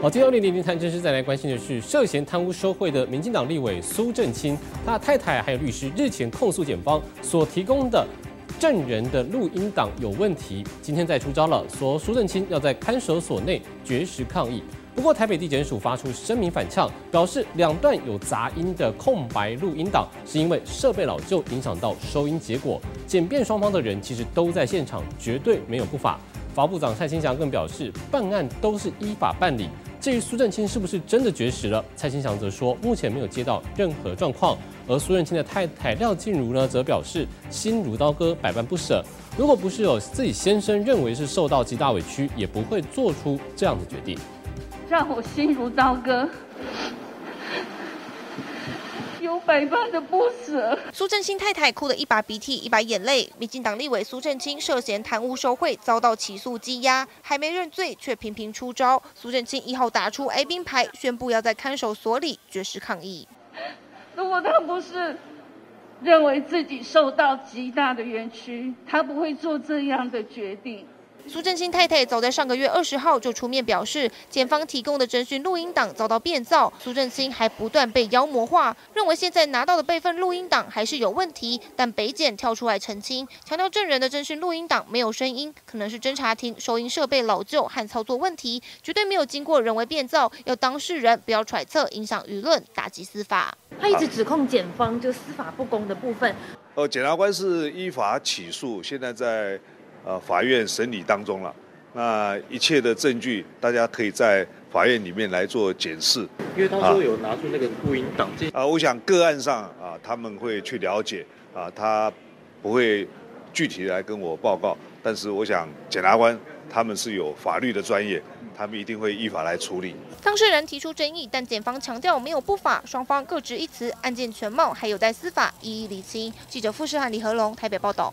好，今天零零零谈真是再来关心的是涉嫌贪污受贿的民进党立委苏正清，他太太还有律师日前控诉检方所提供的证人的录音档有问题，今天再出招了，说苏正清要在看守所内绝食抗议。不过台北地检署发出声明反呛，表示两段有杂音的空白录音档是因为设备老旧影响到收音结果，检辩双方的人其实都在现场，绝对没有不法。法部长蔡清祥更表示，办案都是依法办理。至于苏振清是不是真的绝食了，蔡清祥则说目前没有接到任何状况。而苏振清的太太廖静茹呢，则表示心如刀割，百般不舍。如果不是有自己先生认为是受到极大委屈，也不会做出这样的决定，让我心如刀割。有百般的不舍。苏振清太太哭得一把鼻涕一把眼泪。民进党立委苏振清涉嫌贪污受贿，遭到起诉羁押，还没认罪，却频频出招。苏振清一号打出 A 兵牌，宣布要在看守所里绝食抗议。如果他不是认为自己受到极大的冤屈，他不会做这样的决定。苏振清太太早在上个月二十号就出面表示，检方提供的侦讯录音档遭到变造，苏振清还不断被妖魔化，认为现在拿到的备份录音档还是有问题。但北检跳出来澄清，强调证人的侦讯录音档没有声音，可能是侦查厅收音设备老旧和操作问题，绝对没有经过人为变造。要当事人不要揣测，影响舆论，打击司法。他一直指控检方就司法不公的部分。呃，检察官是依法起诉，现在在。呃，法院审理当中了，那一切的证据，大家可以在法院里面来做检视。因为他说有拿出那个录音档，啊，我想个案上啊，他们会去了解啊，他不会具体来跟我报告，但是我想检察官他们是有法律的专业，他们一定会依法来处理。当事人提出争议，但检方强调没有不法，双方各执一词，案件全貌还有待司法一一厘清。记者傅世汉、李和龙台北报道。